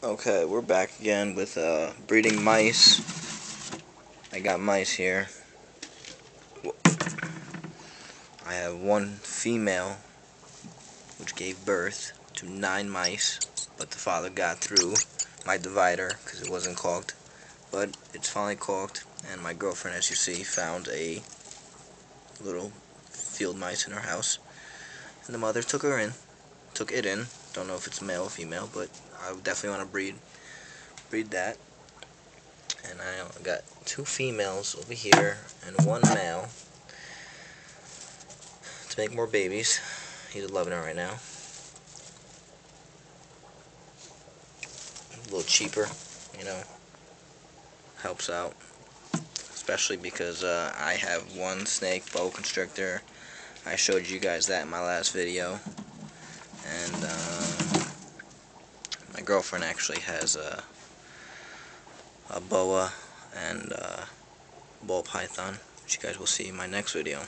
Okay, we're back again with uh, breeding mice. I got mice here. I have one female which gave birth to nine mice, but the father got through my divider because it wasn't caulked. But it's finally caulked, and my girlfriend, as you see, found a little field mice in her house. And the mother took her in, took it in. Don't know if it's male or female, but I definitely want to breed breed that. And I got two females over here and one male to make more babies. He's loving it right now. A little cheaper, you know, helps out. Especially because uh, I have one snake boa constrictor. I showed you guys that in my last video. And, uh, girlfriend actually has a, a boa and a ball python, which you guys will see in my next video.